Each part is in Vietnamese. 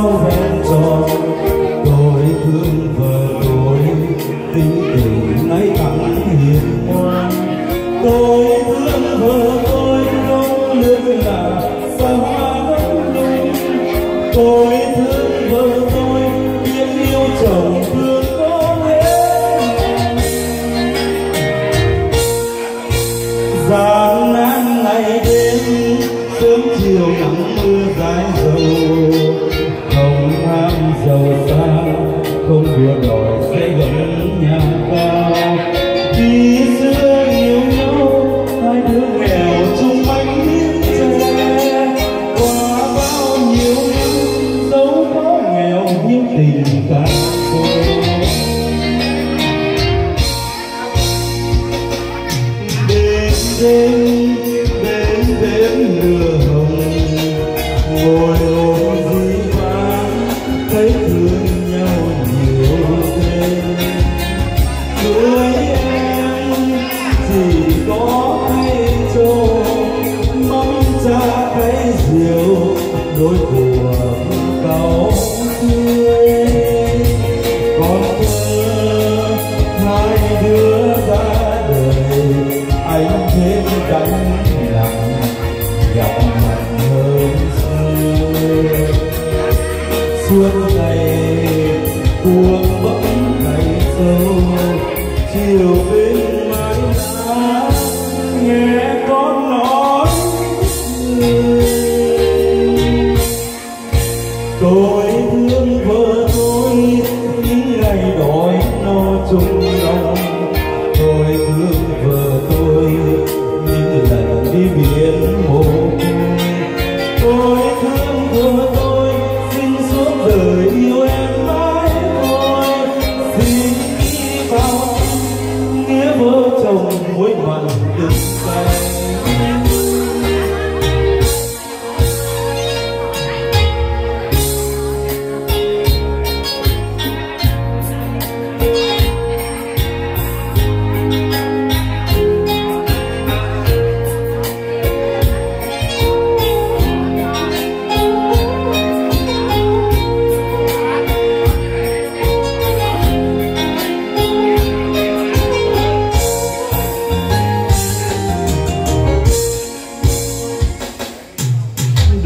always. giàu sang không đua đòi sẽ gần nhà cao khi xưa yêu nhau, hai đứa nghèo chung bánh miếng qua bao nhiêu năm dẫu có nghèo nhưng tình cảm cô đêm đêm đêm đêm lừa suốt ngày cuồng bẫy ngày sâu chiều bên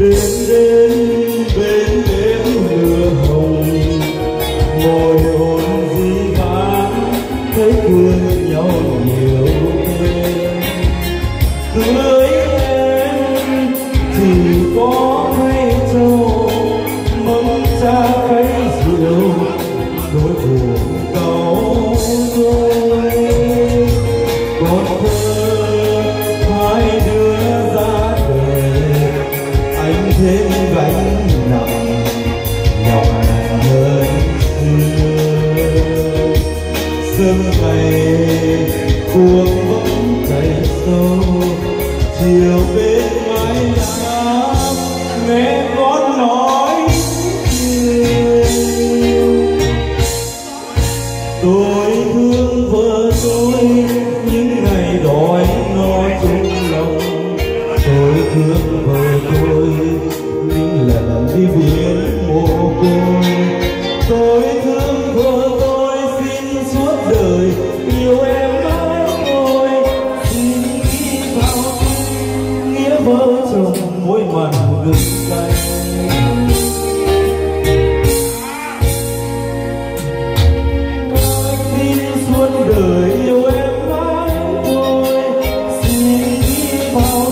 đến sớm ngày, cuộc vẫn cày sâu. Chiều bên mái nhà, nghe con nói yêu tôi thương vợ tôi, những ngày đói no chung lòng. Tôi thương fall.